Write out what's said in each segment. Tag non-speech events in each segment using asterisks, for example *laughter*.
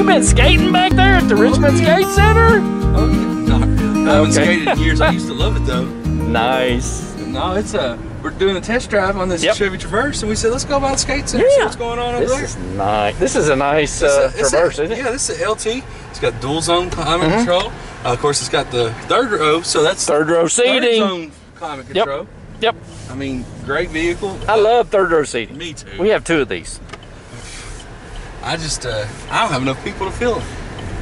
you been skating back there at the Richmond Skate Center? Oh, not really. I haven't Okay. skated in years. I used to love it though. *laughs* Nice. No, it's a. We're doing a test drive on this Yep. Chevy Traverse, and we said let's go by the skate center, see what's going on over This there. is nice. This is a nice a- uh, a- Traverse, isn't it? Yeah, this is a LT. It's got dual zone climate Mhm. control. Uh, of course, it's got the third row, so that's Third row third seating. zone climate control. Yep. Yep. I mean, great vehicle. I love third row seating. Me too. We have two of these. I just, uh, I don't have enough people to fill it.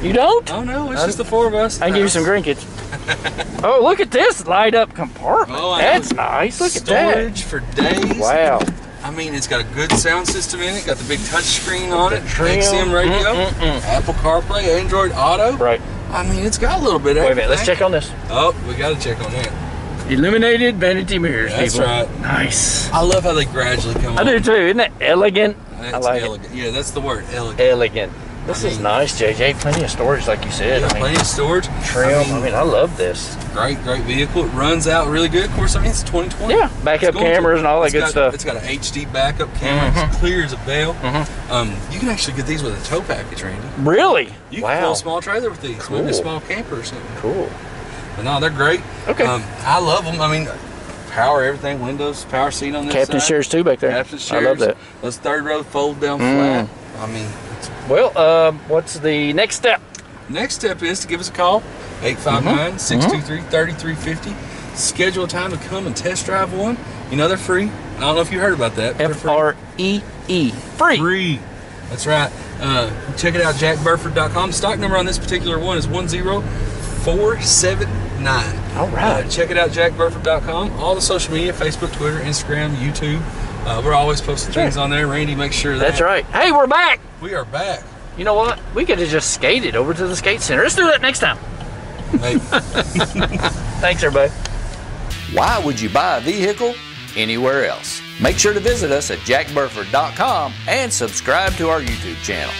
You don't? Oh no, it's I- just the four of us. I can give you some Grinkage. *laughs* oh, look at this light up compartment. Oh, That's nice. Look at that. Storage for days. Wow. I mean, it's got a good sound system in it. Got the big touch screen on it. XM radio. Mm-mm-mm. Apple CarPlay, Android Auto. Right. I mean, it's got a little bit of Wait a minute. Let's check on this. Oh, we got to check on that. Illuminated vanity mirrors. That's people. right. Nice. I love how they gradually come I on. do too. Isn't that elegant? That's I like elegant. Yeah, that's the word, elegant. Elegant. This I is nice, JJ. Plenty of storage, like you said. Yeah, I mean, plenty of storage. trim. I mean, I love this. great, great vehicle. It runs out really good. Of course, I mean, it's 2020. Yeah, backup going to. cameras and all that good got- stuff. It's got an HD backup camera. Mhm. It's clear as a bell. Mhm. Um, you can actually get these with a tow package, Randy. Really? You can pull a small trailer with these, maybe Cool. a small camper or something. Cool. But no, they're great. Okay. Um, I love them. I mean, power everything, windows, power seat on this Captain side. shares too back there. Captain I love chairs. that. Those third row fold down Mm. flat. I mean, it's Well, um, what's the next step? Next step is to give us a call, 859-623-3350. Schedule a time to come and test drive one. You know they're free. I don't know if you heard about that. but they're F free. R E E. Free. Free. That's right. Uh, check it out, jackburford.com. Stock number on this particular one is 10479. All right. Uh, check it out, jackburford.com. All the social media, Facebook, Twitter, Instagram, YouTube. Uh, we're always posting Sure. things on there. Randy, make sure that. That's right. Hey, we're back. We are back. You know what? We could have just skated over to the skate center. Let's do that next time. Hey, *laughs* Thanks, everybody. Why would you buy a vehicle anywhere else? Make sure to visit us at jackburford.com and subscribe to our YouTube channel.